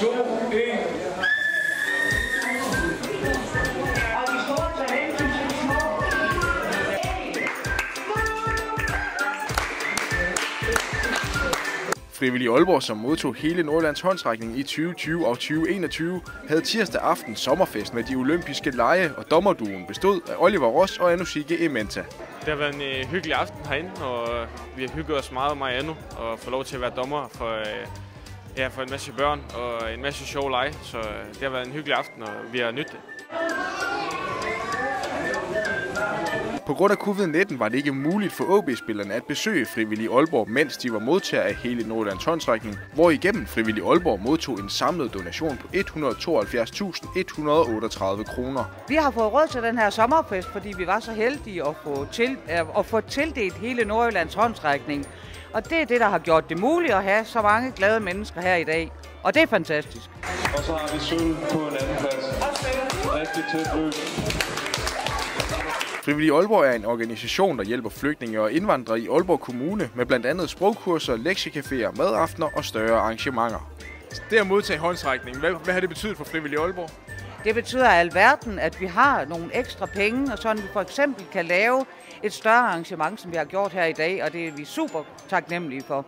2, 1. Frivillig Aalborg, som modtog hele Nordlands håndtrækning i 2020 og 2021, havde tirsdag aften sommerfest med de olympiske lege, og dommerduen bestod af Oliver Ross og Anusike Ementa. Det har været en øh, hyggelig aften herinde, og øh, vi har hygget os meget, med Anu og få lov til at være dommer for, øh, ja, for en masse børn og en masse sjov lege. Så øh, det har været en hyggelig aften, og vi har nydt det. På grund af covid-19 var det ikke muligt for OB-spillerne at besøge Frivillig Aalborg, mens de var modtager af hele Nordlands håndsrækning, hvor igennem Frivillig Aalborg modtog en samlet donation på 172.138 kroner. Vi har fået råd til den her sommerfest, fordi vi var så heldige at få, til, at få tildelt hele Nordjyllands håndsrækning. Og det er det, der har gjort det muligt at have så mange glade mennesker her i dag. Og det er fantastisk. Og så har vi sølv på en anden plads. Rigtig tæt løb. Frivillig Aalborg er en organisation, der hjælper flygtninge og indvandrere i Aalborg Kommune med blandt andet sprogkurser, lektiecaféer, madaftener og større arrangementer. Det at modtage håndsrækning, hvad, hvad har det betydet for Frivillig Aalborg? Det betyder alverden, at vi har nogle ekstra penge, og sådan vi for eksempel kan lave et større arrangement, som vi har gjort her i dag, og det er vi super taknemmelige for.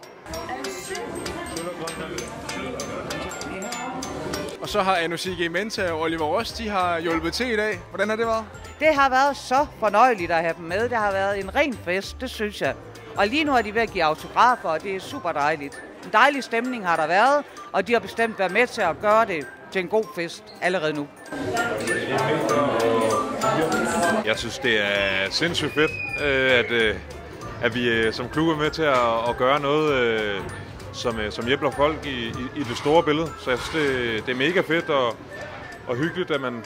Og så har Anusike Menta og Oliver Ross, de har hjulpet til i dag. Hvordan har det været? Det har været så fornøjeligt at have dem med. Det har været en ren fest, det synes jeg. Og lige nu er de ved at give autografer, og det er super dejligt. En dejlig stemning har der været, og de har bestemt været med til at gøre det til en god fest allerede nu. Jeg synes, det er sindssygt fedt, øh, at, øh, at vi øh, som klub er med til at, gøre noget, som, øh, som hjælper folk i, i, i det store billede. Så jeg synes, det, det er mega fedt og, og hyggeligt, at man,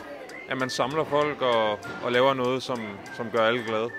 at man samler folk og, og laver noget, som, som gør alle glade.